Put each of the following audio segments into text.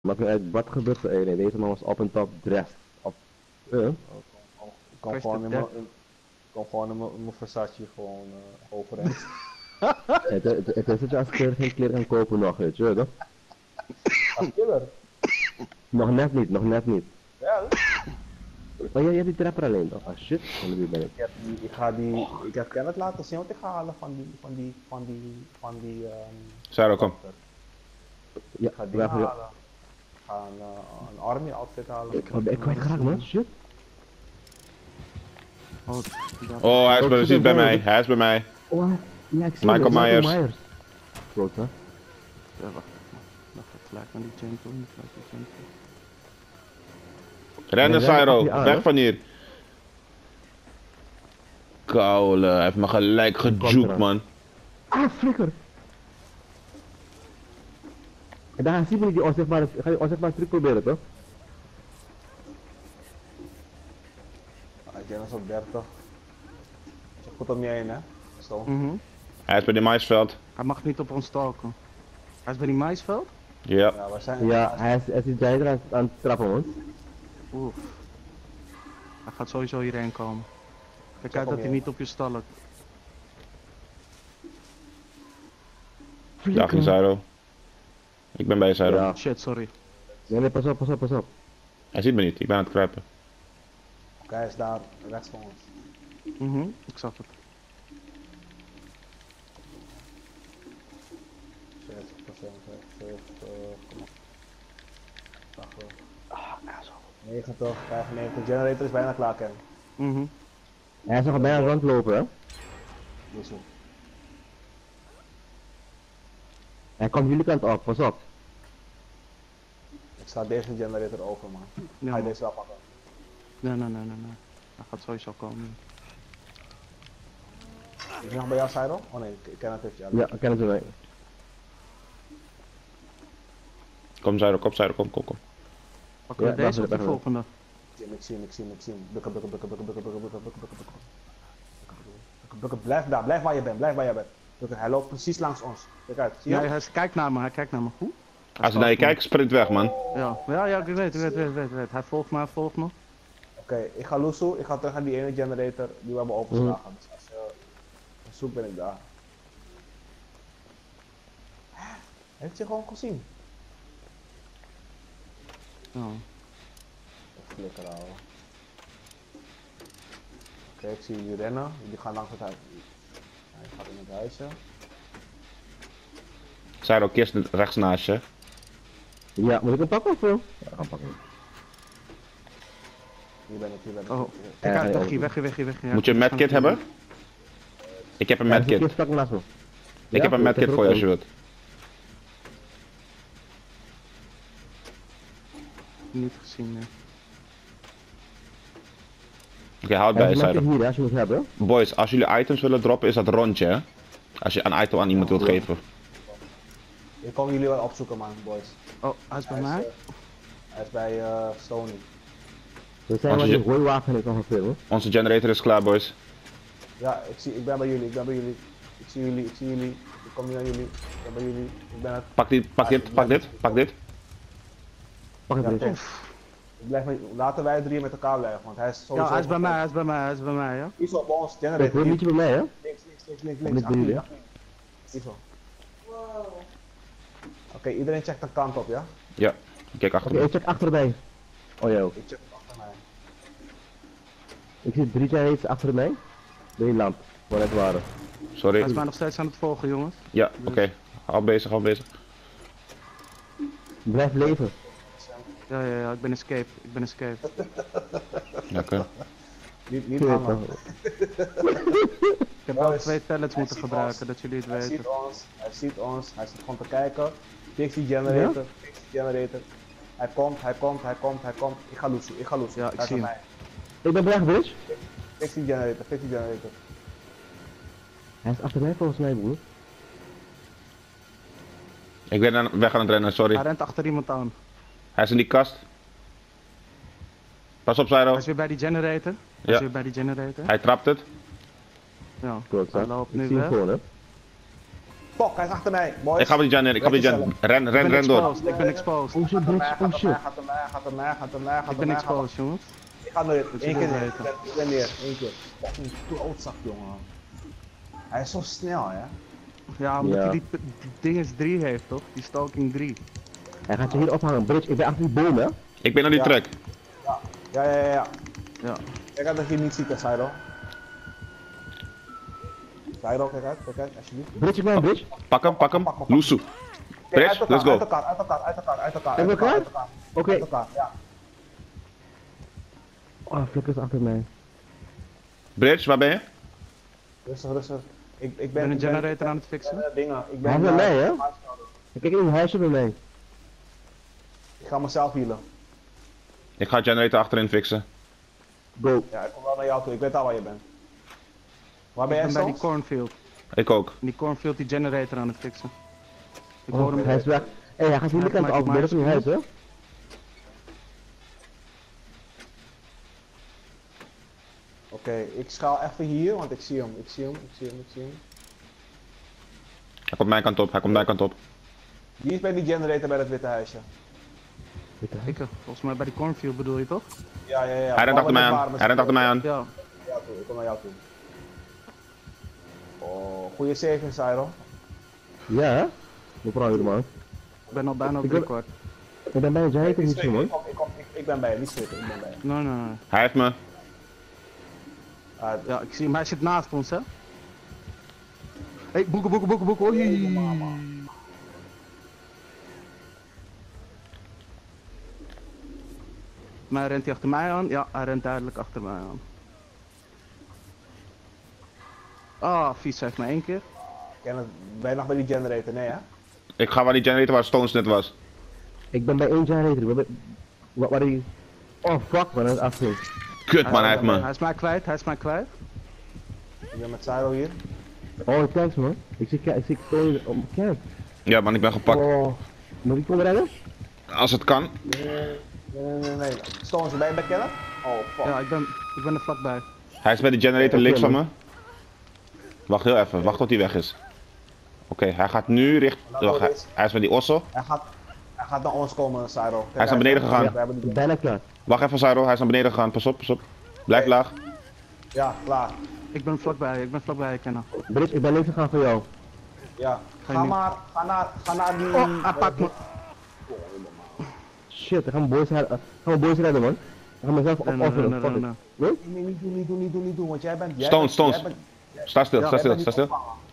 Maakt niet uit wat gebeurt er. Nee, deze man was op en top dressed. Op. eh, Ik kom First gewoon in mijn, kom gewoon in mijn, Versace gewoon eh overeind. Het, het, het is dat je als kleur geen kleren kan kopen nog, weet je toch? Als killer. Nog net niet, nog net niet. Ja, Maar jij, jij hebt die trapper alleen toch? Ah shit, van wie ben ik? ik, heb die, ik ga die, ik heb Kenneth laten zien wat ik ga halen van die, van die, van die, van die, ehm Sarah, kom. Ja, Ik ga die halen. Ik ga een, eh, een army outfit halen. Ik ben ik kwijt geraakt man, shit. Oh, dat- Oh, hij is, bij, zit hij is bij mij. Hij is bij mij. Oh, ja, ik zie Michael het, Myers. Groot hè? ja, wacht. Even gelijk naar die toe. niet gelijk die toe. Rennen, Cyro. aan, Weg van hier. Koude, hij heeft me gelijk gejukt, man. Ah, flikker! En daar zie je die onzichtbare, ga je onzichtbare truc proberen toch? Ah, Ik denk dat is op 30. Zit goed om je heen, hè? Zo. Mhm. Hij is bij die maisveld. Hij mag niet op ons stalken. Hij is bij die maisveld? Ja. Ja, waar zijn Ja, hij is, hij is aan, het trappen man. Oef. Hij gaat sowieso hierheen komen. Kijk uit dat hij niet op je stalkt. Dag in Cyro. Ik ben bij Cyro. Ja. Shit, sorry. Nee, nee, pas op, pas op, pas op. Hij ziet me niet, ik ben aan het kruipen. Oké, hij is daar, rechts van ons. Mhm, ik zag het. 70%, 70, kom op. 80. 90, 95. Generator is bijna klaar, Ken. Mhm. Hij is nog bijna rondlopen hè. Doe zo. Hij komt jullie kant op, pas op. Ik sla deze generator over, man. Ja, Ga je man. deze wel pakken? Nee, nee, nee, nee, nee. Hij gaat sowieso komen. Is hij nog bij jou, Cyro? Oh nee, ik ken het even. Ja, Ja, kennen ze mij. Kom Cyro, kom Cyro, kom, kom, kom. Pakken Ja, we deze of even, de volgende? Ik zie hem, ik zie hem, ik zie hem. Bukken, bukken, bukken, bukken, bukken, bukken, bukken, bukken, bukken, bukken. Bukken, bukken, Blijf daar, blijf waar je bent, blijf waar je bent. Bukken, hij loopt precies langs ons. Kijk uit, zie je? Nee, hij kijkt naar me, hij kijkt naar me. Hoe? Als hij naar je kijkt, sprint weg, man. Ja, ja, ja, ik weet, ik weet, ik weet, ik weet. Hij volgt me, hij volgt me. Oké, ik ga Lusu, ik ga terug naar die ene generator die we hebben opgeslagen. Dus als je zoek ben ik daar. Heeft hij gewoon gezien? Ja. Dat flikker houden. Oké, ik zie jullie rennen. Jullie gaan langs het huis. Hij gaat in het huisje. Cyro, kist rechts naast je. Ja, moet ik hem pakken of wel? Ja, gaan pakken. Hier ben ik, hier ben ik. Oh, ik. kijk uit, weg hier, ja. weg hier, weg hier, weg hier. Moet je een medkit hebben? Ik heb een medkit. Ik. Ik heb een ik medkit voor je als je wilt. Niet gezien, nee. Oké, houd bij je Cyro. hier, hè, als je moet hebben. Boys, als jullie items willen droppen, is dat rondje, hè? Als je een item aan iemand wilt geven. Hier komen jullie wel opzoeken, man, boys. Oh, hij is bij is, mij? eh, hij is bij eh, Sony. We zijn wel je- die hooiwagen niet nog. Onze generator is klaar, boys. Ja, ik, zie, ik ben bij jullie, ik ben bij jullie. Ik zie jullie, ik zie jullie. Ik kom nu naar jullie. Ik ben bij jullie. Ik ben het. Pak, die, pak dit, pak dit, pak dit. Pak Ja, thanks. Ik blijf met, laten wij drie met elkaar blijven, want hij is sowieso... Ja, hij is bij mij, hij is bij mij, hij is bij mij, ja. Zo, bij ons, generator. hoor Hier, niet bij mij, hè? links, links, links, links, Niet links. bij jullie, hè? achter je. Oké, iedereen checkt de kant op, ja? Ja, ik kijk achter Oké, me. ik check achterbij. Oh, jou. Ik check achter mij. Ik zie drie giants achter mij. Die lamp, waar het waren. Hij is Sorry. mij nog steeds aan het volgen, jongens. Ja, oké. Hou bezig, hou bezig. Blijf leven. Ja, ja, ja, ik ben escape, ik ben escape. Ja, oké. Niet, niet Kut, hangen. man. Ik heb wel twee pallets hij moeten ziet gebruiken, ons. dat jullie het Hij weten. ziet ons, hij ziet ons, hij zit gewoon te kijken. Fix die generator, die generator. Hij komt, hij komt, hij komt, hij komt. Ik ga loesen, ik ga loesen. Ja, ik Hij is zie hem. mij. Ik ben weg, bitch. Fix die generator, fix die generator. Hij is achter mij volgens mij, broer. Ik ben aan- weg aan het rennen, Hij sorry. rent achter iemand aan. Hij is in die kast. Pas op, Hij Cyro. is weer bij die generator. Hij is Ja. weer bij die generator. Hij trapt het. Ja, Klopt, hij loopt Ik nu zie hem weg. gewoon, hè. Fuck, hij is achter mij. Boys. Ik ga bij die gen, ik ga die gen. Ren, Ik ren, ren door. ik ben exposed. Oh shit, oh mij, shit. gaat er mij, gaat er mij, gaat er mij, gaat Ik ben exposed, jongens. Ik ga neer, één je keer dat neer. Ik ben- Ik neer, één keer. Fucking klootzak, jongen. Hij is zo snel, hè. Ja, omdat Ja. hij die, die dinges 3 heeft, toch? Die Stalking 3. Hij gaat je hier ophangen. Bridge, ik ben achter die boom, hè. Ik ben aan die Ja. track. Ja, ja, ja, ja. Ja. Kijk uit dat je niet ziet, hè, Kijk uit, kijk uit, alsjeblieft. Bridge, ik ben een bridge. Pak hem, pak hem. Kijk, Bridge, uit elkaar, let's go. Uit elkaar, uit elkaar, uit elkaar, uit elkaar, Uit uit elkaar, elkaar? uit elkaar. Oké. Uit elkaar, ja. Oh, Flikker is achter mij. Bridge, waar ben je? Rustig, rustig. Ik, ik ben, Ik ben een ik generator aan het ik fixen. ben, eh, dingen. Ik ben bij eh, mij, hè? Kijk in een huisje bij mij. Ik ga mezelf healen. Ik ga generator achterin fixen. Go. Ja, ik kom wel naar jou toe. Ik weet al waar je bent. Waar ben Ik jij ben bij die cornfield. Ik ook. Die cornfield die generator aan het fixen. Ik Oh, hoor hem. hij is weg. Hé, hij gaat hier Hij kant op, midden van je huis, hè. Oké, ik schaal even hier, want ik zie hem. Ik zie hem, ik zie hem, ik zie hem. Hij komt mijn kant op, hij komt mijn kant op. Wie is bij die generator bij dat witte huisje? Je, Ik, eh, volgens mij bij die cornfield bedoel je toch? Ja, ja, ja. Hij rent achter mij aan. Hij rent achter mij aan. Ja. Ja, toe. Ik kom naar jou toe. Oh, goede saving, Cyro. Ja? No problem, man. Ik ben al bijna op drie wil- kwart. Ik ben bij Ik, niet zo, man. ik, ben bij je, niet schrikken, ik ben bij je. Nee, nee, nee. Hij heeft me. Ah, Ja, ik zie hem. Hij zit naast ons, hè? Hé, hey, boeken, boeken, boeken, boeken. Oei. Maar rent hij achter mij aan? Ja, hij rent duidelijk achter mij aan. Ah, vies heeft me één keer. ben je nog bij die generator? Nee, hè? Ik ga waar die generator waar Stones net was. Ik ben bij één generator. Bij... Waar, waar die... Oh, fuck, man. Dat is afging. Kut man, hij heeft Hij me. is mij kwijt, hij is mij kwijt. Ik ben met Cyro hier. Oh, thanks, man. Ik zie... Ik op mijn camp. Ja man, ik ben gepakt. Oh. Moet ik komen redden? Als het kan. Nee, nee, nee, nee. Stones, ben je bij kennen? Oh, fuck. Ja, ik ben, ik ben er vlakbij. Hij is bij de generator links van me. Wacht heel even, wacht tot hij weg is. Oké, hij gaat nu richt... Wacht, hij, hij is bij die osso. Hij gaat, hij gaat naar ons komen, Cyro. Kijk Hij is naar beneden gegaan. We hebben die- Bijna klaar. Wacht even Cyro, hij is naar beneden gegaan. Pas op, pas op. Blijf laag. Ja, klaar. Ik ben vlakbij, ik ben vlakbij, ik ken hem. Bridge, ik ben links gegaan voor jou. Ja. Ga Ga maar, ga naar, ga naar die... Oh, hij pakt me. Shit, dan gaan we boys, redden- gaan we boys redden, man. Dan gaan we mezelf opofferen. rennen, Fuck it. rennen. Nee? Nee, niet doen, niet doen, niet doen, niet doen, want jij bent... Jij Stones, bent- Stones. jij bent- Sta stil, Ja, sta stil, sta stil.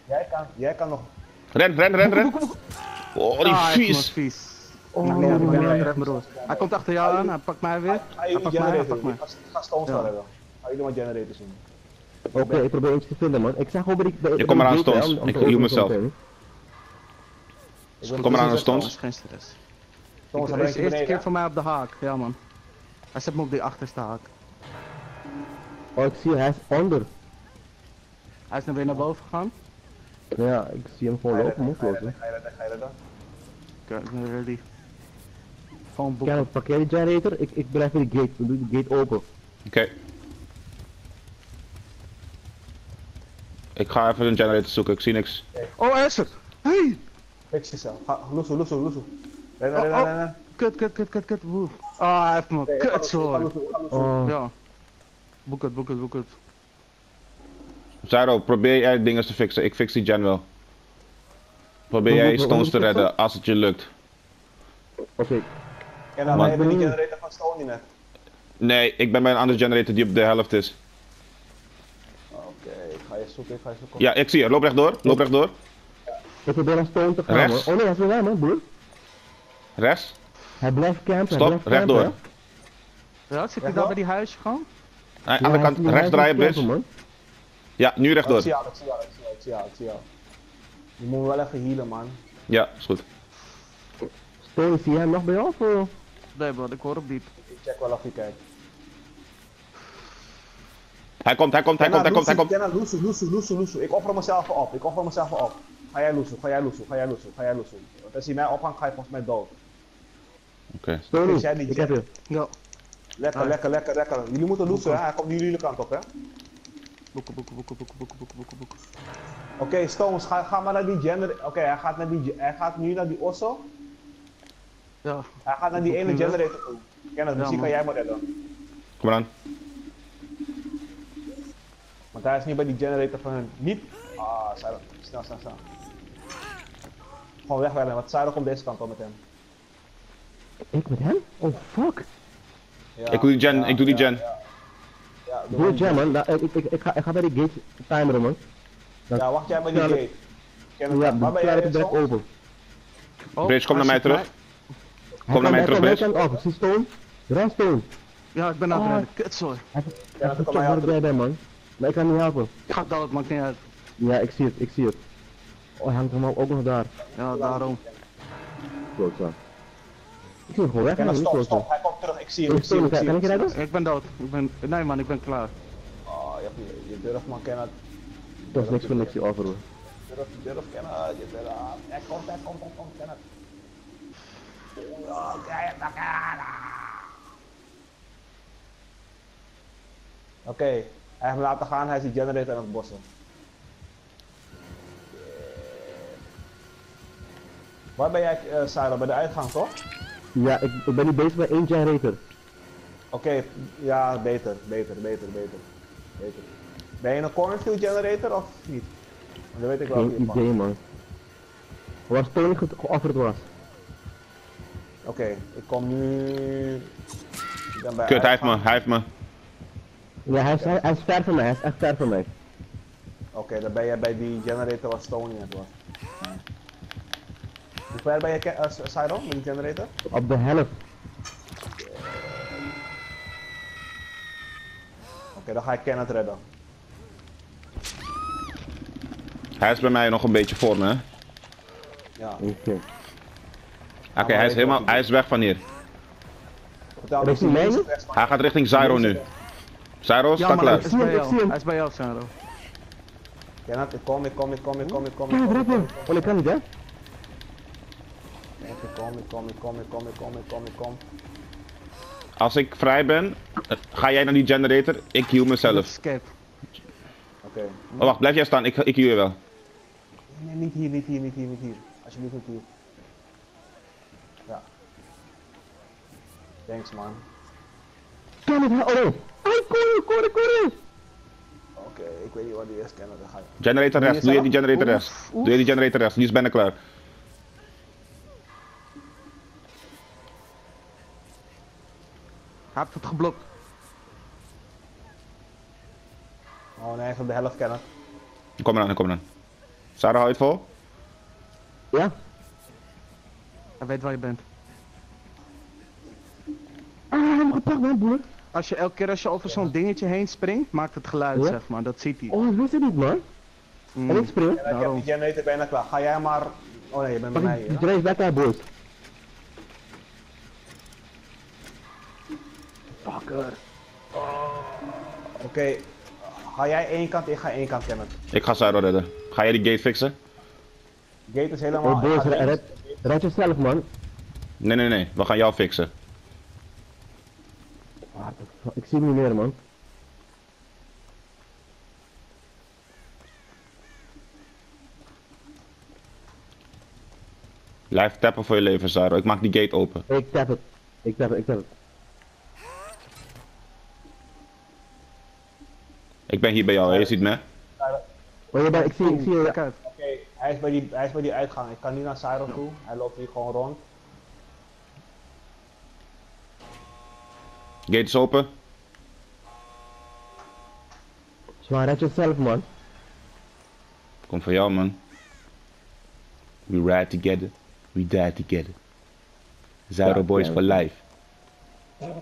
Jij kan, jij kan nog... Ren, ren, ren, ren. Oh, die Ah, vies. vies. Oh, Nou, ik ja, er. recht me door. Hij komt achter jou aan, hij pakt mij weer. Ga Hij pakt mij, hij pakt mij. Ik ga- ik Stones Ja. wel redden. Ga jullie maar generators doen. Oké, ik probeer eentje te vinden, man. Ik zag die... komt die eraan, gate, hè, Stones. Ik heal mezelf. Ik Kom eraan, precies Stones. Geen stress. Stones, is de eerste keer voor mij op de haak, ja man. Hij zet me op die achterste haak. Oh, ik zie hij is onder. Hij is naar weer naar boven gegaan. Ja, ik zie hem gewoon lopen, moet lopen. ga je redden, ga je redden. Ik ben ready. Gewoon boeken. Kijk, parkeer die generator. Ik, ik blijf bij de gate. Ik doe de gate open. Oké. Ik ga even een generator zoeken, ik zie niks. Oh, hij is er! Hey! Fix jezelf. Ga, loesoe, loesoe, loesoe. Rennen, Oh, oh. rennen. Kut, kut, kut, kut, kut. Woe. Ah, hij heeft me. Nee, Kut, ga loesoe. Oh, Ja. Boek het, boek het, boek het. Zyro, probeer jij dingen te fixen. Ik fix die gen wel. Probeer jij Stones te redden als het je lukt. oké. En dan Man. hebben we die generator van Stony net. Nee, ik ben bij een andere generator die op de helft is. Oké, ik ga je zoeken, ik ga je zoeken. Ja, ik zie je. Loop rechtdoor. Loop rechtdoor. Ik probeer naar Stone te gaan, Rechts. Oh nee, hij is weer man, broer. Rechts. Hij blijft campen. Stop, hij blijft rechtdoor. Ja, zit hij daar wel? bij die huisje gewoon? Aan Ja, de kant, rechts draaien, bitch. Ja, nu Oh, ik rechtdoor. zie jou, ik zie jou, ik zie jou, ik zie jou, ik zie jou. Je moet wel even healen, man. Ja, is goed. Stone, zie jij hem nog bij jou? Of? Nee, bro, ik hoor op diep. Ik check wel of je kijkt. Hij komt, hij komt, hij komt, hij komt, hij komt. Kenna, loesoe, loesoe, loesoe, loesoe. Ik offer mezelf op, ik offer mezelf op. Ga jij loesoe, ga jij loesoe, ga jij loesoe, ga jij loesoe. Want als hij mij ophangt, ga je volgens mij dood. Oké. Die ik heb je. Ja. Lekker, lekker, lekker, lekker. Jullie moeten loesoe, hè? Hij komt nu jullie kant op, hè? Boeken, boeken, boeken, boeken, boeken, boeken, boeken, boeken. Oké, Stones, ga, ga maar naar die generator. Oké, hij gaat naar die, hij gaat nu naar die Osso. Ja, Hij gaat naar die ene nu, generator toe. Kenneth, Ja, misschien kan jij maar redden. Kom maar aan. Want hij is niet bij die generator van hun. Niet. Ah, Sarah. Snel, snel, snel. Gewoon wegwerken, want Sarah komt deze kant op met hem. Ik met hem? Oh fuck. Ja, Ik doe die gen, ja, ik doe die ja, gen. Ja, ja, doe het man, Da- ik, ik, ik, ik, ga, ik ga bij die gate timeren man. Dan- Ja, wacht jij bij die Ja, gate. Ja, waar ben klaar jij ik het direct Stones? open. Oh, Bridge, kom naar mij terug. Kom naar mij terug, Bridge. kan af, ik zie Stone. Run Stone. Ja, ik ben aan het Oh. rennen. Kutzooi. Mij waar ik helpen. bij ben man. Maar ik kan niet helpen. Ik ga dood, maakt niet uit. Ja, ik zie het, ik zie het. Oh, hij hangt hem ook nog daar. Ja, daarom. Klootzak. Ik zie hem gewoon weg, niet stop, stop. Hij komt terug. Ik zie hem, Hey, ik zie ik kan, zie kan ik hem. je redden? Ik ben dood. Ik ben... Nee man, ik ben klaar. Oh, je, je, je durft man, Kenneth. Dat is niks voor niks hoor. Je durft, je durft, Kenneth. Je durft. Hij komt, hij komt, hij komt, Kenneth. Oh, hij. Oké, hij heeft me laten gaan, hij is die generator aan het bossen. Waar ben jij, uh, Sarah? Bij de uitgang, toch? Ja, ik, ik ben nu bezig bij één generator. Oké, ja, beter, beter, beter, beter. beter. Ben je een cornfield generator of niet? Dat weet ik wel Geen idee man. Waar ge geofferd was. Oké, ik kom nu... Ik ben bij Kut, hij heeft me, hij heeft me. Ja, hij is, hij, hij is ver van mij, hij is echt ver van mij. Oké, dan ben je bij die generator waar Stony net was. Ver ben Cyril, met die generator? Op de helft. Oké, dan ga ik Kenneth redden. Hij is bij mij nog een beetje voor me. Ja. Oké. Oké, hij is helemaal, hij is weg van hier. Richting ik mij? Hij gaat richting Zyro nu. Zyro, Ja sta klaar. hij is zie hem, bij ik zie jou. hem. Hij is bij jou. Kenneth, ik kom, ik kom, ik kom, ik kom, ik kom, ik ik red hem. Oh, ik kan niet hè? Ik kom, ik kom, ik kom, ik kom, ik kom, ik kom, ik kom. Als ik vrij ben, ga jij naar die generator, ik heal mezelf. Escape. Oké. Oh wacht, blijf jij staan, ik, ik heal je wel. Nee, niet hier, niet hier, niet hier, niet hier. Alsjeblieft niet hier. Ja. Thanks man. Kan het? Oh! Ai, corre, corre, corre! Oké, ik weet niet waar die is, Kenneth, dan ga je. Generator rechts, doe je die generator rechts. Doe je die generator rechts, die is bijna klaar. Hij heeft het geblokt. Oh nee, hij is op de helft, Kenneth. Kom eraan, kom eraan. Sarah, hou je het vol? Ja? Hij weet waar je bent. Ah, hij gepakt man, broer. Als je elke keer als je over zo'n dingetje heen springt, maakt het geluid, Ja? zeg maar. Dat ziet hij. Oh, ik wist het niet man. Mm. En ik spring. Ik heb Daarom. die generator bijna klaar. Ga jij maar... Oh nee, je bent bij mij die hier. die drive back daar, boys. Fucker. Oké, ga jij één kant, ik ga één kant kennen. Ik ga Zyro redden. Ga jij die gate fixen? Gate is helemaal... Oh, boys, red, red, jezelf man. Nee, nee, nee, we gaan jou fixen. Ik zie hem niet meer man. Blijf tappen voor je leven, Zyro. Ik maak die gate open. Ik tap het. Ik tap het, ik tap het. Ik ben hier bij jou, hè. je ziet me. Oh, je bent, ik zie, ik zie je. Oké, hij, is bij die- hij is bij die uitgang. Ik kan niet naar Cyro toe. Hij loopt hier gewoon rond. Gate is open. Zwaar, red jezelf man. Komt van jou, man. We ride together. We die together. Zyro Ja, boys for life.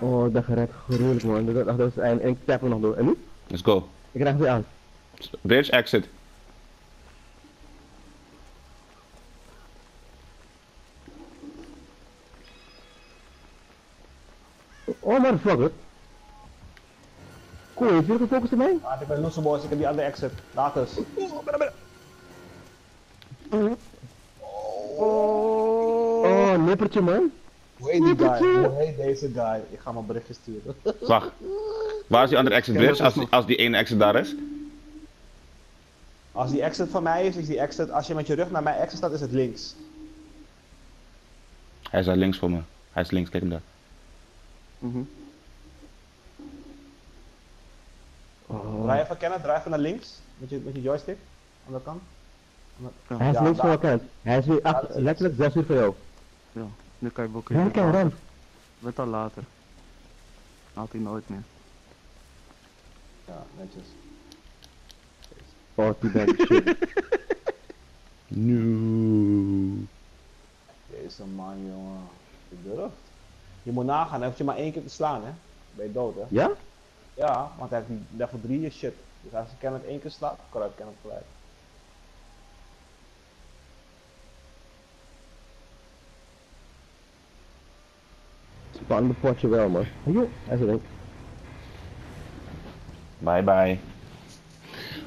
Oh, dat gered gruwelijk man. Dat, dat, dat is een, en ik tap hem nog door. En nu? Let's go. Ik krijg weer aan. Bridge, exit. Oh, motherfucker. Cool, je veel gefocust op mij? Maar ik ben loose boys, ik heb die andere exit. Laat eens. Oh, nippertje man. Hoe heet die guy? Hoe heet deze guy? Ik ga hem een berichtje sturen. Wacht. Waar is die andere exit dat Als als die ene exit daar is? Als die exit van mij is, is die exit. Als je met je rug naar mijn exit staat, is het links. Hij is daar links voor me. Hij is links, kijk hem daar. Mhm. Oh. Draai even kennen, draai even naar links. Met je, met je joystick. Aan de kant. Aan de- Ja. Hij is Ja, links van daar. elkaar. Hij is acht- is- letterlijk 6 uur voor jou. Ja, nu kan je blokkeren. Ren, ken, ren. Werd al later. Haalt hij nooit meer. Ja, netjes. Die bent shit. No. Deze man, jongen. Je durft. Je moet nagaan, hij hoeft je maar één keer te slaan, hè. Ben je dood, hè. Ja? Ja, want hij heeft die level 3 is shit. Dus als je kennelijk één keer slaat, correct, kennelijk gelijk. Spannende potje wel, man. Erin. Bye bye.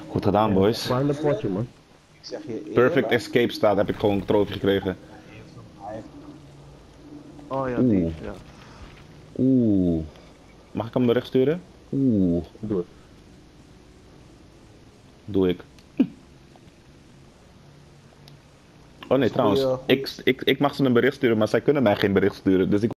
Goed gedaan, boys. Spannende potje, man. Ik zeg je Perfect escape staat, heb ik gewoon een trofee gekregen. Oh ja, Oeh. Ja. Oeh. Mag ik hem bericht sturen? Oeh. Doe het. Doe ik. Oh nee, trouwens. Ik, ik, ik mag ze een bericht sturen, maar zij kunnen mij geen bericht sturen. Dus ik